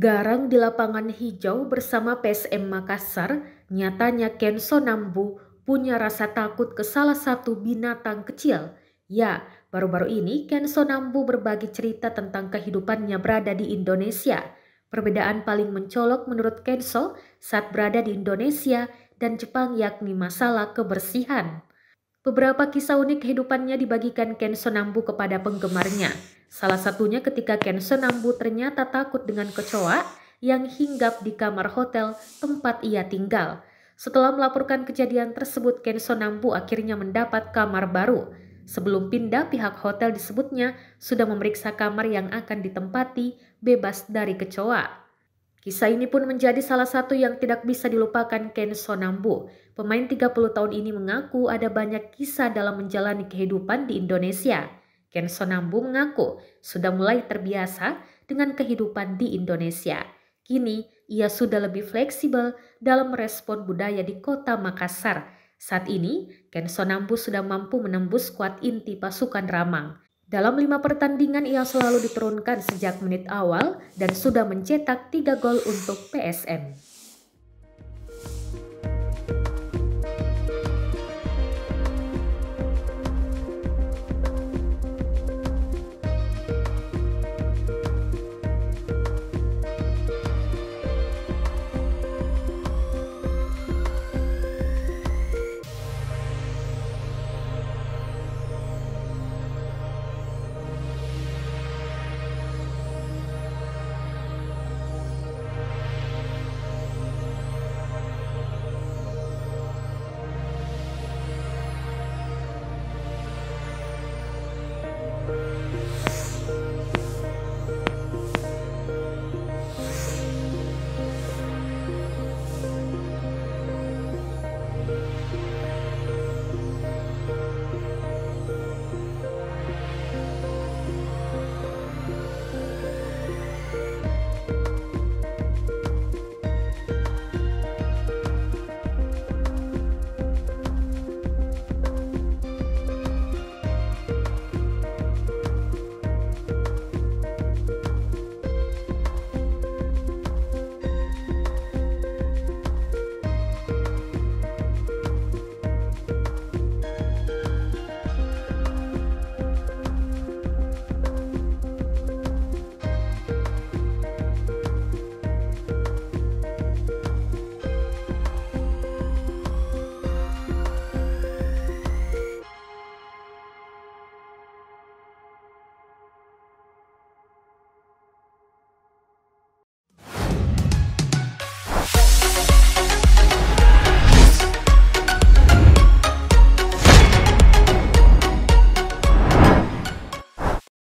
Garang di lapangan hijau bersama PSM Makassar, nyatanya Kenso Nambu punya rasa takut ke salah satu binatang kecil. Ya, baru-baru ini Kenso Nambu berbagi cerita tentang kehidupannya berada di Indonesia. Perbedaan paling mencolok menurut Kenso saat berada di Indonesia dan Jepang yakni masalah kebersihan. Beberapa kisah unik kehidupannya dibagikan Ken Sonambu kepada penggemarnya. Salah satunya ketika Ken Sonambu ternyata takut dengan kecoa yang hinggap di kamar hotel tempat ia tinggal. Setelah melaporkan kejadian tersebut, Ken Sonambu akhirnya mendapat kamar baru. Sebelum pindah, pihak hotel disebutnya sudah memeriksa kamar yang akan ditempati bebas dari kecoa. Kisah ini pun menjadi salah satu yang tidak bisa dilupakan Ken Sonambu. Pemain 30 tahun ini mengaku ada banyak kisah dalam menjalani kehidupan di Indonesia. Ken Sonambu mengaku sudah mulai terbiasa dengan kehidupan di Indonesia. Kini ia sudah lebih fleksibel dalam merespon budaya di kota Makassar. Saat ini, Ken Sonambu sudah mampu menembus skuad inti pasukan Ramang. Dalam lima pertandingan ia selalu diturunkan sejak menit awal dan sudah mencetak tiga gol untuk PSM.